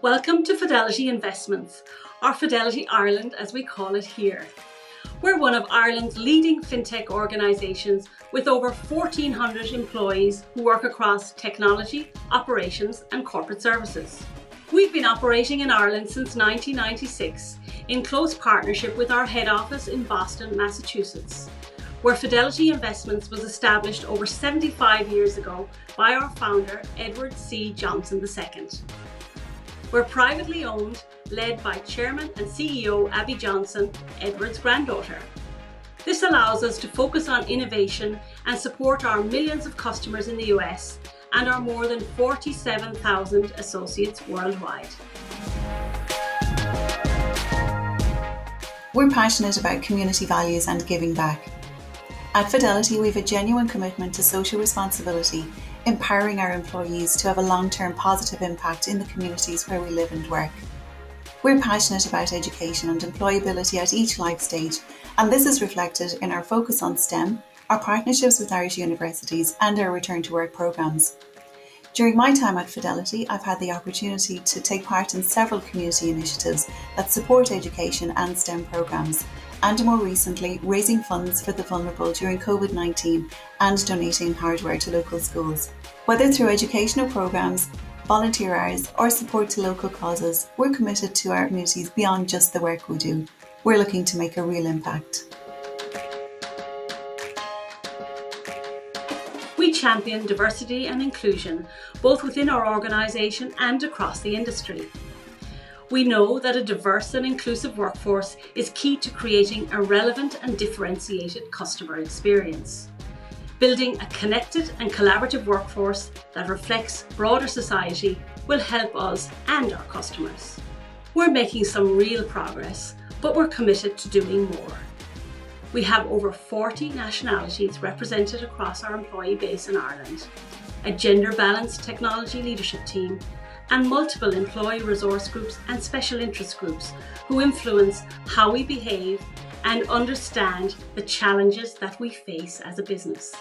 Welcome to Fidelity Investments, or Fidelity Ireland as we call it here. We're one of Ireland's leading fintech organisations with over 1,400 employees who work across technology, operations and corporate services. We've been operating in Ireland since 1996 in close partnership with our head office in Boston, Massachusetts, where Fidelity Investments was established over 75 years ago by our founder, Edward C. Johnson II. We're privately owned, led by Chairman and CEO Abby Johnson, Edward's granddaughter. This allows us to focus on innovation and support our millions of customers in the US and our more than 47,000 associates worldwide. We're passionate about community values and giving back. At Fidelity, we have a genuine commitment to social responsibility empowering our employees to have a long term positive impact in the communities where we live and work. We're passionate about education and employability at each life stage, and this is reflected in our focus on STEM, our partnerships with Irish universities, and our return to work programmes. During my time at Fidelity, I've had the opportunity to take part in several community initiatives that support education and STEM programmes, and more recently, raising funds for the vulnerable during COVID 19 and donating hardware to local schools. Whether through educational programmes, volunteer hours, or support to local causes, we're committed to our communities beyond just the work we do. We're looking to make a real impact. We champion diversity and inclusion both within our organisation and across the industry. We know that a diverse and inclusive workforce is key to creating a relevant and differentiated customer experience. Building a connected and collaborative workforce that reflects broader society will help us and our customers. We're making some real progress, but we're committed to doing more. We have over 40 nationalities represented across our employee base in Ireland, a gender balanced technology leadership team, and multiple employee resource groups and special interest groups who influence how we behave and understand the challenges that we face as a business.